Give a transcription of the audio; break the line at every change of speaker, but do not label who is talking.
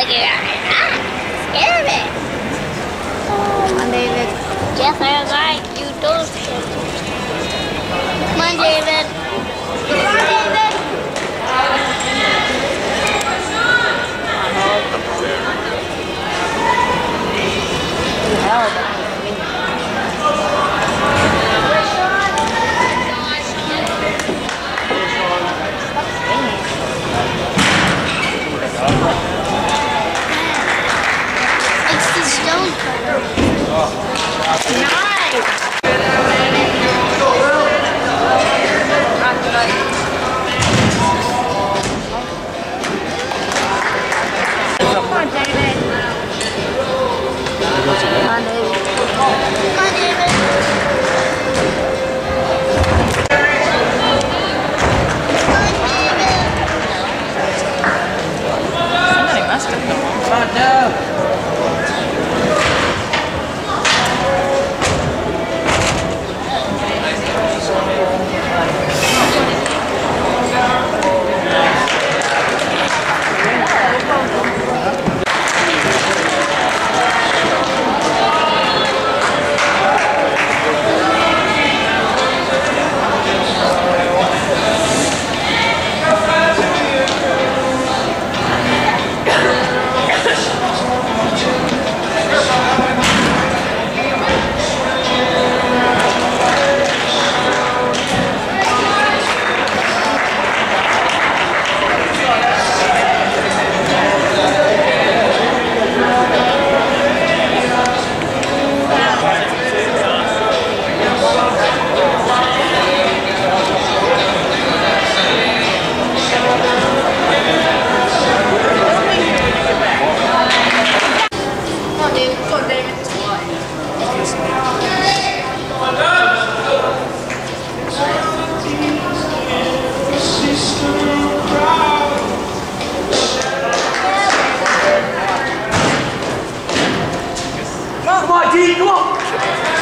Look at that. Scare me. Come on, David. Yes, I like you too. Come on, David. Come on, David. It's the stone cutter. Nice. Come on, David. Come on, David. Come on, David. Come on,